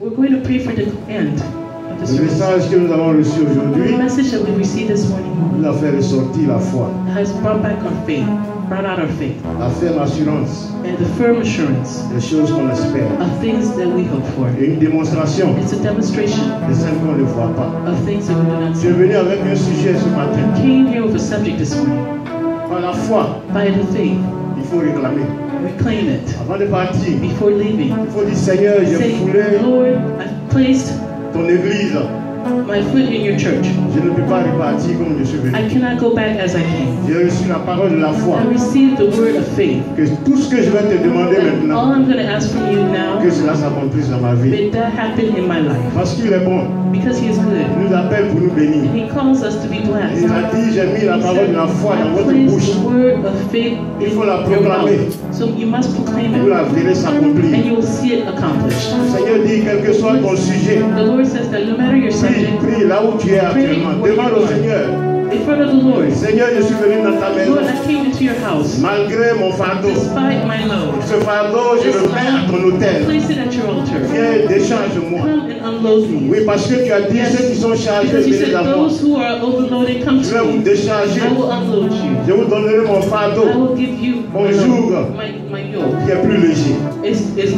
We're going to pray for the end of the Le service. message que nous avons reçu The aujourd'hui message that we received this morning nous a fait ressortir la foi, has brought back our faith, brought out our faith, la ferme assurance and the firm assurance des choses qu'on espère of things that we hope for. et une démonstration It's a demonstration de celles qu'on ne voit pas. of things that we do not Je see. suis venu avec un sujet ce matin. I came here with a subject this morning. Par la foi, By the faith, faut réclamer. reclaim it Avant de partir, before leaving. il faut dire Seigneur, Say, Lord, I've placed ton église. My foot in your church. Je ne peux pas repartir comme je suis venu. I cannot go back as I came. J'ai reçu la parole de la foi. I received the word of faith. Que tout ce que je vais te demander That maintenant, all I'm going to ask from you now, que cela s'accomplisse dans ma vie. may that happen in my life. Parce qu'il est bon. Because he is good. Il nous appelle pour nous bénir. And he calls us to be blessed. Il a dit, j'ai mis la He parole said, de la foi dans votre bouche. the word of faith Il faut la proclamer. So you must proclaim Vous la it. verrez And s'accomplir. you will see it accomplished. Le Seigneur dit, quel que soit ton sujet, The Lord says that no matter prie, là où tu es actuellement. Demande au Seigneur, in front of the Lord, Seigneur, je suis venu dans ta maison. Lord, I came into your house. Malgré mon fardeau, Despite my load, ce fardeau, je le mets à ton hôtel. place it at your altar. Viens, décharge-moi. Come and unload me. Oui, parce que tu as dit, ceux qui sont chargés, venez said à moi. those who are overloaded, come Je vais vous décharger. I will unload you. Je vous donnerai mon I fardeau will give you my, my yoke. qui est plus léger.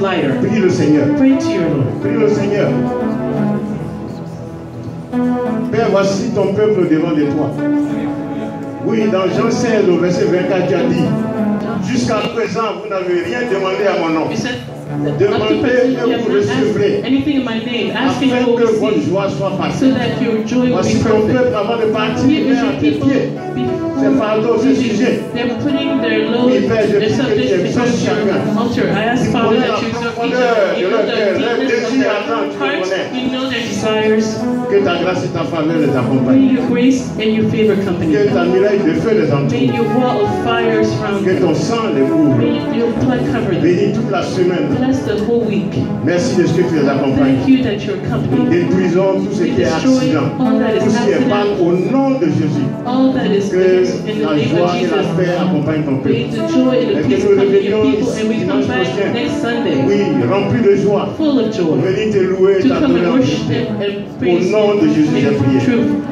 Lighter. Prie le Seigneur. Pray to your Lord. Prie le Seigneur. Voici ton peuple devant de toi. Oui, dans Jean 16, au verset 24, tu as dit, jusqu'à présent, vous n'avez rien demandé à mon nom. In my name. Asking Afin que votre joie soit so parfaite. Voici ton peuple avant de partir, met à tes pieds. Ces fardeaux, ces sujets. They're putting their load, Oui, Père, je prie que tu exauces chacun. Tu connais la profondeur de leur cœur, You know their desires. Que ta grâce et ta faveur les May your grace and your favor accompany Que ta them. muraille de feu les May your wall of fire surround Que ton sang les couvre. May your blood them. Toute la semaine. Bless the whole week. Merci de ce que tu les accompagnes. Thank you that you're accompanying. Détruisons tout ce qui est accident. all that is Tout ce qui est mal au nom de Jésus. All that is Que la joie et la paix accompagnent ton May peuple. the joy and Et the que peace nous accompany your revenions people, and we come back next Sunday Oui, rempli de joie. full of joy Venir te louer, t'adorer en Au nom de Jésus, j'ai prié.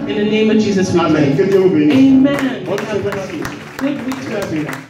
In the name of Jesus, we Amen. Que Dieu vous bénisse. Amen. Bonne God bless semaine. you. Good week to everyone.